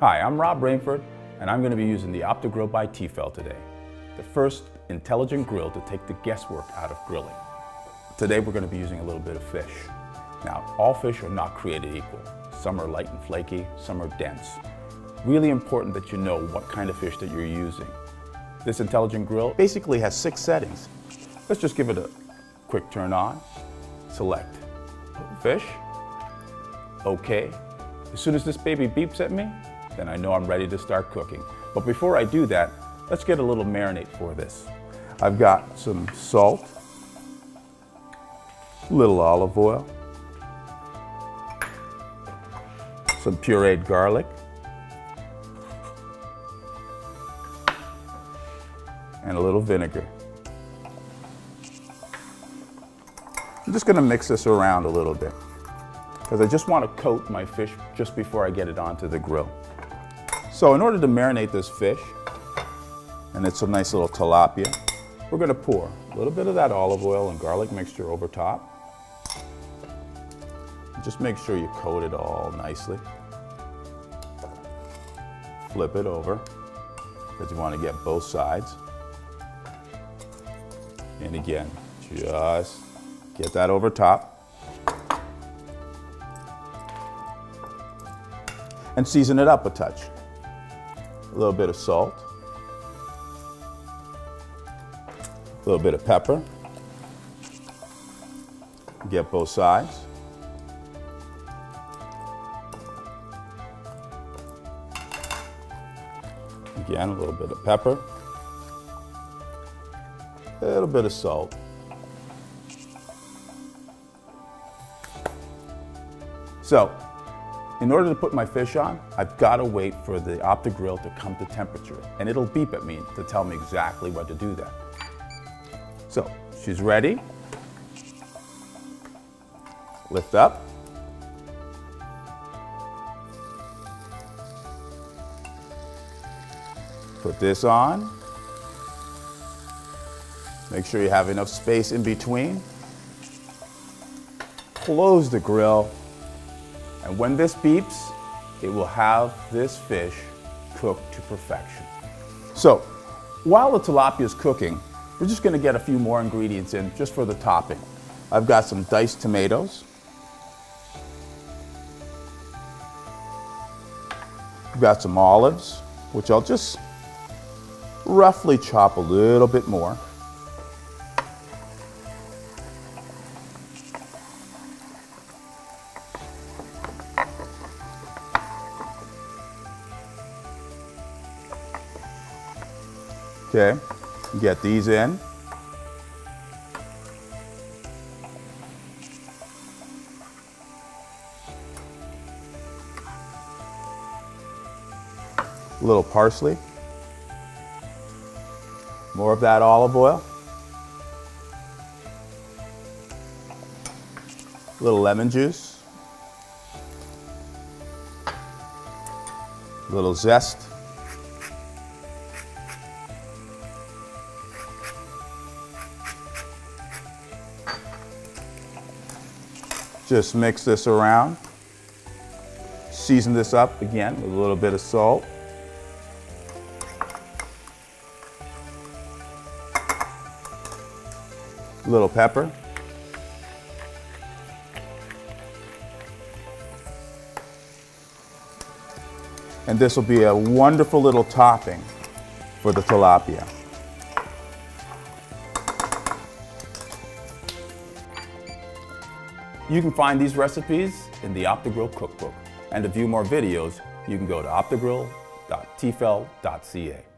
Hi, I'm Rob Rainford, and I'm going to be using the OptiGrill by T-Fal today, the first intelligent grill to take the guesswork out of grilling. Today we're going to be using a little bit of fish. Now, all fish are not created equal. Some are light and flaky, some are dense. Really important that you know what kind of fish that you're using. This intelligent grill basically has six settings. Let's just give it a quick turn on, select fish, okay. As soon as this baby beeps at me, then I know I'm ready to start cooking. But before I do that, let's get a little marinade for this. I've got some salt, a little olive oil, some pureed garlic, and a little vinegar. I'm just gonna mix this around a little bit because I just want to coat my fish just before I get it onto the grill. So in order to marinate this fish, and it's a nice little tilapia, we're going to pour a little bit of that olive oil and garlic mixture over top. Just make sure you coat it all nicely. Flip it over because you want to get both sides. And again, just get that over top. And season it up a touch a little bit of salt, a little bit of pepper. Get both sides. Again, a little bit of pepper, a little bit of salt. So, in order to put my fish on, I've got to wait for the OptiGrill to come to temperature, and it'll beep at me to tell me exactly what to do that. So, she's ready. Lift up. Put this on. Make sure you have enough space in between. Close the grill and when this beeps, it will have this fish cooked to perfection. So while the tilapia is cooking, we're just gonna get a few more ingredients in just for the topping. I've got some diced tomatoes. I've got some olives, which I'll just roughly chop a little bit more. Okay, get these in. A little parsley. More of that olive oil. A little lemon juice. A little zest. Just mix this around. Season this up again with a little bit of salt. A little pepper. And this will be a wonderful little topping for the tilapia. You can find these recipes in the OptiGrill cookbook. And to view more videos, you can go to optigrill.tfal.ca.